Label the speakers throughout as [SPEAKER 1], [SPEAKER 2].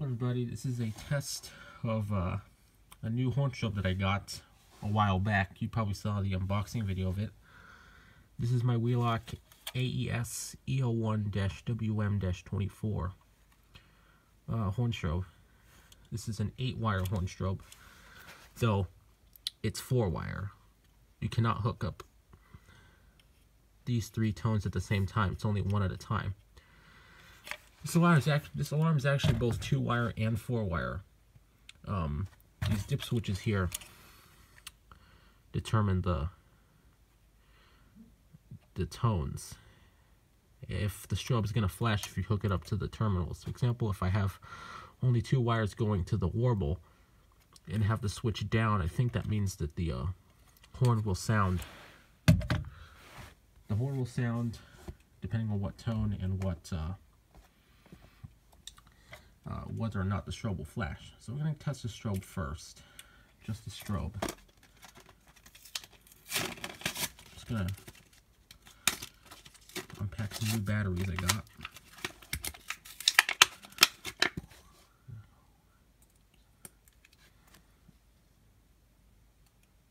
[SPEAKER 1] Everybody, this is a test of uh, a new horn strobe that I got a while back. You probably saw the unboxing video of it. This is my Wheelock AES EL1-WM-24 uh, horn strobe. This is an 8-wire horn strobe, though it's 4-wire. You cannot hook up these three tones at the same time. It's only one at a time. This alarm is actually this alarm is actually both two wire and four wire. Um, these dip switches here determine the the tones. If the strobe is going to flash if you hook it up to the terminals. For example, if I have only two wires going to the warble and have the switch down, I think that means that the uh, horn will sound. The horn will sound depending on what tone and what uh, whether or not the strobe will flash. So we're going to test the strobe first. Just the strobe. Just going to unpack some new batteries I got.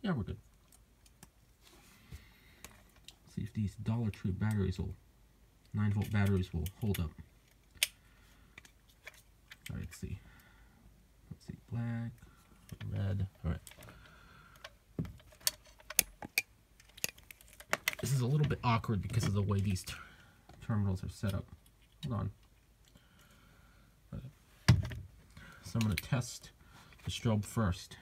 [SPEAKER 1] Yeah, we're good. See if these Dollar Tree batteries will, 9 volt batteries will hold up. All right, let's see. Let's see, black, red. All right. This is a little bit awkward because of the way these terminals are set up. Hold on. So I'm going to test the strobe first.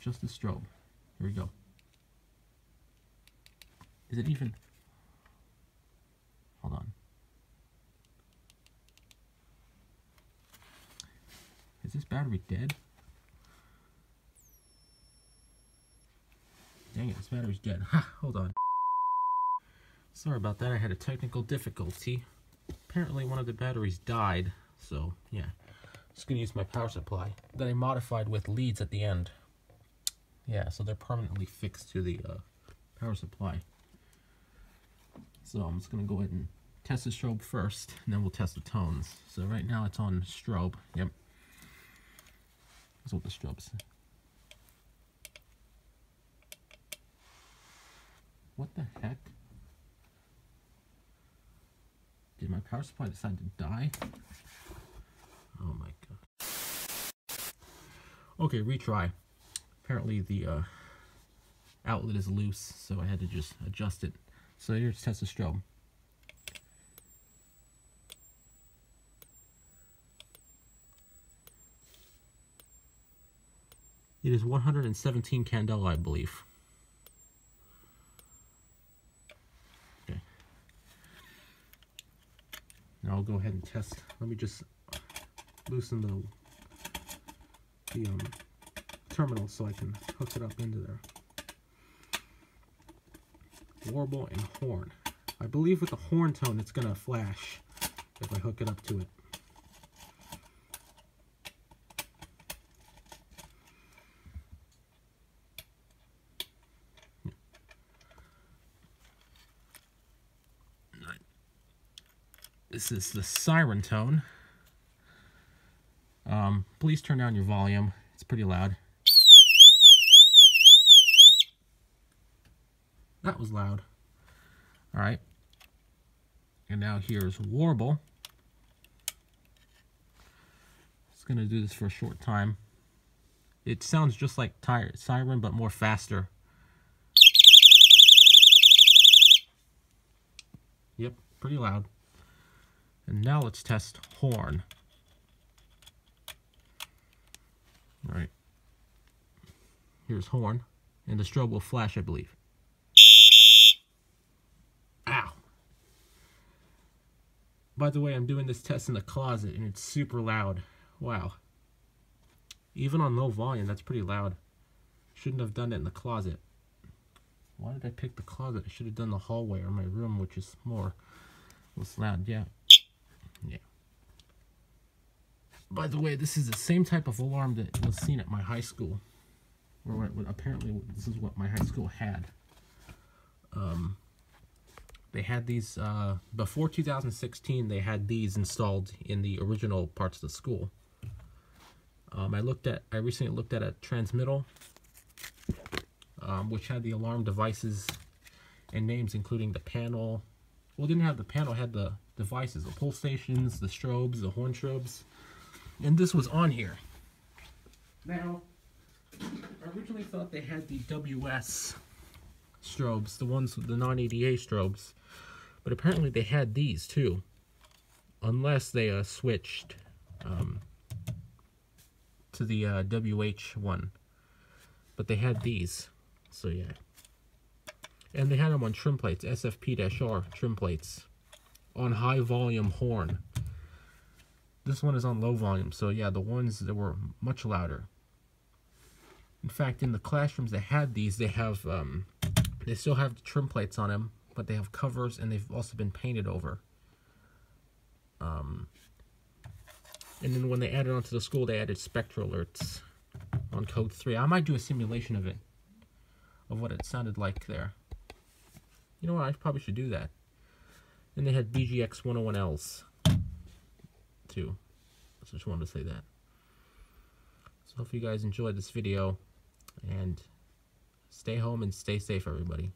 [SPEAKER 1] Just the strobe. Here we go. Is it even... Hold on. Is this battery dead? Dang it, this battery's dead. Ha, hold on. Sorry about that, I had a technical difficulty. Apparently one of the batteries died, so yeah. Just gonna use my power supply that I modified with leads at the end. Yeah, so they're permanently fixed to the uh, power supply. So I'm just gonna go ahead and test the strobe first, and then we'll test the tones. So right now it's on strobe, yep. That's what this job. What the heck? Did my power supply decide to die? Oh my god. Okay, retry. Apparently the uh, outlet is loose, so I had to just adjust it. So here's test the strobe. It is 117 candela, I believe. Okay. Now I'll go ahead and test. Let me just loosen the the um, terminal so I can hook it up into there. Warble and horn. I believe with the horn tone it's going to flash if I hook it up to it. This is the siren tone. Um, please turn down your volume. It's pretty loud. That was loud. All right. And now here's warble. Just going to do this for a short time. It sounds just like tire siren, but more faster. Yep, pretty loud. And now let's test horn. All right. Here's horn. And the strobe will flash, I believe. Ow. By the way, I'm doing this test in the closet, and it's super loud. Wow. Even on low volume, that's pretty loud. Shouldn't have done it in the closet. Why did I pick the closet? I should have done the hallway or my room, which is more less loud. Yeah. Yeah. By the way, this is the same type of alarm that was seen at my high school. Or apparently this is what my high school had. Um, They had these, uh, before 2016, they had these installed in the original parts of the school. Um, I looked at, I recently looked at a transmittal, um, which had the alarm devices and names, including the panel. Well, didn't have the panel, had the devices, the pull stations, the strobes, the horn strobes. And this was on here. Now, I originally thought they had the WS strobes, the ones with the non-ADA strobes. But apparently they had these too. Unless they uh, switched um, to the uh, WH one. But they had these. So yeah. And they had them on trim plates, SFP-R trim plates. On high volume horn. This one is on low volume, so yeah, the ones that were much louder. In fact, in the classrooms that had these, they have, um, they still have the trim plates on them, but they have covers and they've also been painted over. Um, and then when they added onto the school, they added SpectrAlerts on code 3. I might do a simulation of it, of what it sounded like there. You know what, I probably should do that. And they had BGX 101Ls, too. So just wanted to say that. So hope you guys enjoyed this video, and stay home and stay safe, everybody.